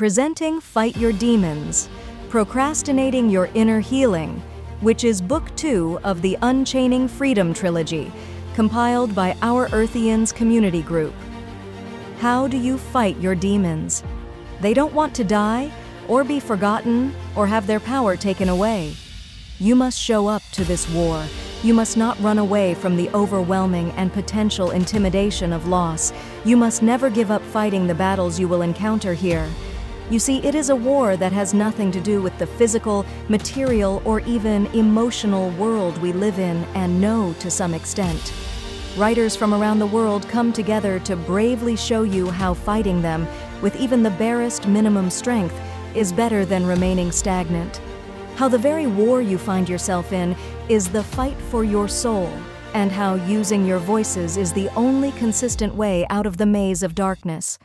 presenting Fight Your Demons Procrastinating Your Inner Healing, which is Book Two of the Unchaining Freedom Trilogy, compiled by Our Earthians Community Group. How do you fight your demons? They don't want to die, or be forgotten, or have their power taken away. You must show up to this war. You must not run away from the overwhelming and potential intimidation of loss. You must never give up fighting the battles you will encounter here. You see, it is a war that has nothing to do with the physical, material, or even emotional world we live in and know to some extent. Writers from around the world come together to bravely show you how fighting them, with even the barest minimum strength, is better than remaining stagnant. How the very war you find yourself in is the fight for your soul, and how using your voices is the only consistent way out of the maze of darkness.